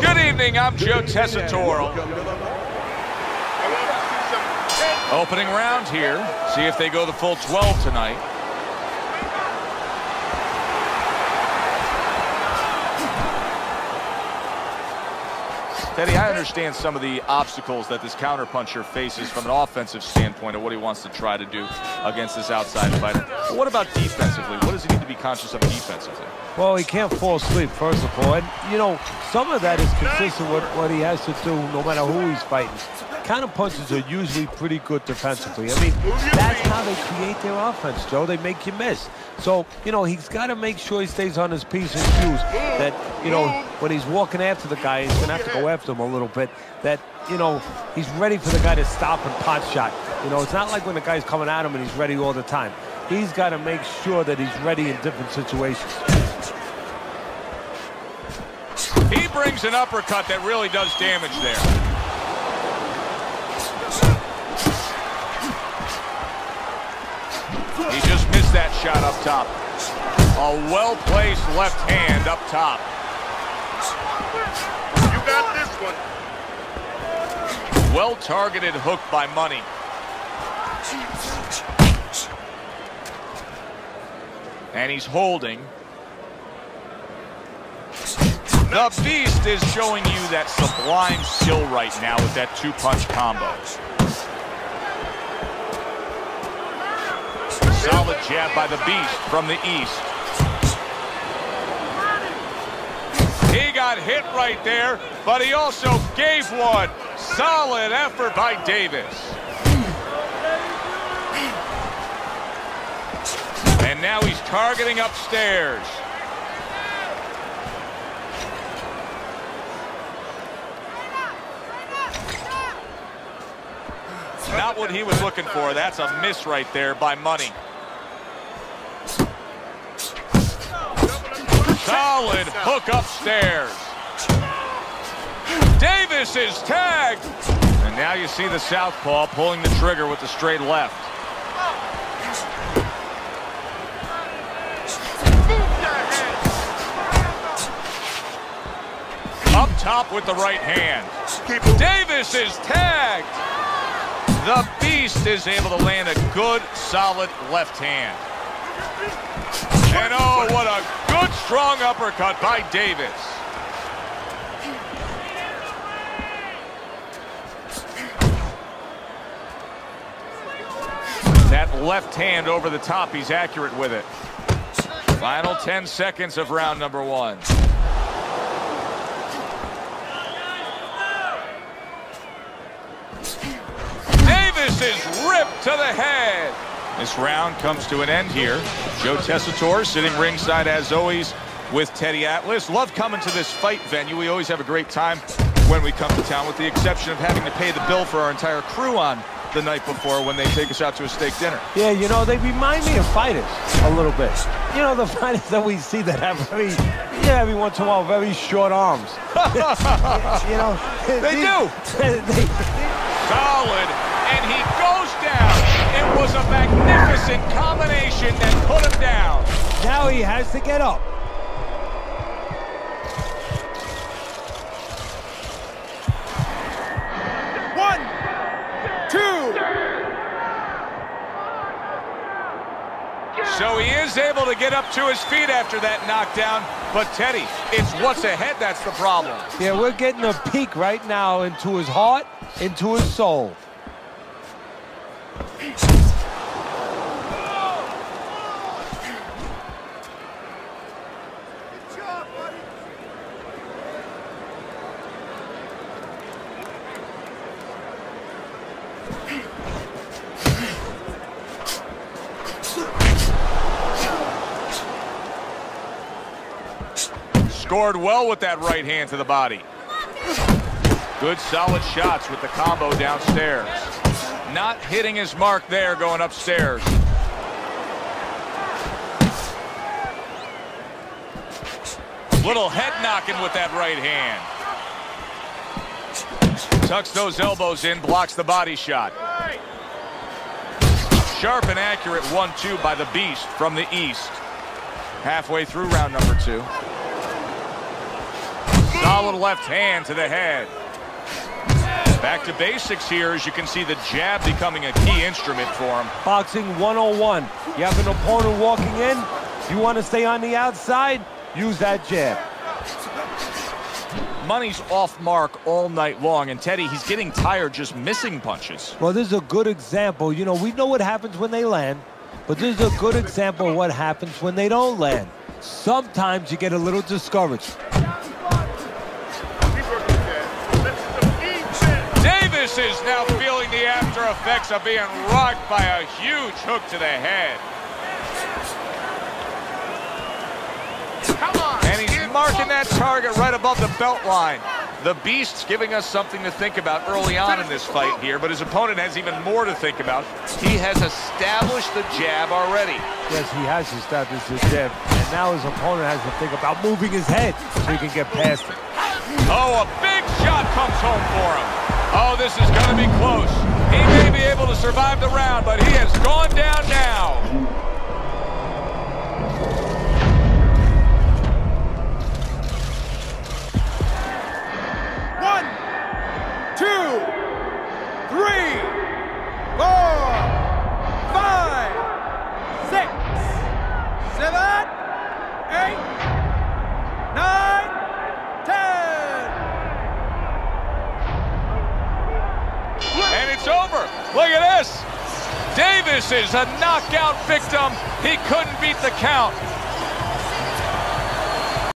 Good evening, I'm Joe Tessitore. Opening round here. See if they go the full 12 tonight. Teddy, I understand some of the obstacles that this counterpuncher faces from an offensive standpoint of what he wants to try to do against this outside fighter. But what about defensively? What does he need to be conscious of defensively? Well, he can't fall asleep, first of all. And, you know, some of that is consistent with what he has to do no matter who he's fighting. Counter punches are usually pretty good defensively. I mean, that's how they create their offense, Joe. They make you miss. So, you know, he's got to make sure he stays on his P's and Q's. That, you know, when he's walking after the guy, he's going to have to go after him a little bit. That, you know, he's ready for the guy to stop and pot shot. You know, it's not like when the guy's coming at him and he's ready all the time. He's got to make sure that he's ready in different situations. He brings an uppercut that really does damage there. He just missed that shot up top. A well-placed left hand up top. You got this one. Well-targeted hook by Money. And he's holding. The Beast is showing you that sublime skill right now with that two-punch combo. Solid jab by the Beast from the east. He got hit right there, but he also gave one. Solid effort by Davis. And now he's targeting upstairs. Not what he was looking for. That's a miss right there by Money. Solid hook upstairs. Davis is tagged. And now you see the southpaw pulling the trigger with the straight left. Up top with the right hand. Davis is tagged. The Beast is able to land a good, solid left hand. And oh, what a good, strong uppercut by Davis. That left hand over the top, he's accurate with it. Final 10 seconds of round number one. Davis is ripped to the head. This round comes to an end here. Joe Tessitore sitting ringside as always with Teddy Atlas. Love coming to this fight venue. We always have a great time when we come to town with the exception of having to pay the bill for our entire crew on the night before when they take us out to a steak dinner. Yeah, you know, they remind me of fighters a little bit. You know, the fighters that we see that have very, yeah, every once in a while, very short arms. you know. They do. they, now he has to get up. One, two. So he is able to get up to his feet after that knockdown. But Teddy, it's what's ahead that's the problem. Yeah, we're getting a peek right now into his heart, into his soul. Scored well with that right hand to the body. Good solid shots with the combo downstairs. Not hitting his mark there going upstairs. Little head knocking with that right hand. Tucks those elbows in, blocks the body shot. Sharp and accurate 1-2 by the Beast from the East. Halfway through round number two. Solid left hand to the head. Back to basics here as you can see the jab becoming a key instrument for him. Boxing 101. You have an opponent walking in. You want to stay on the outside? Use that jab. Money's off mark all night long, and Teddy, he's getting tired just missing punches. Well, this is a good example. You know, we know what happens when they land, but this is a good example of what happens when they don't land. Sometimes you get a little discouraged. Davis is now feeling the after effects of being rocked by a huge hook to the head. And he's marking that target right above the belt line. The Beast's giving us something to think about early on in this fight here, but his opponent has even more to think about. He has established the jab already. Yes, he has established his jab, and now his opponent has to think about moving his head so he can get past it. Oh, a big shot comes home for him. Oh, this is going to be close. He may be able to survive the round, but he has gone down now. One, two, three, it's over. Look at this. Davis is a knockout victim. He couldn't beat the count.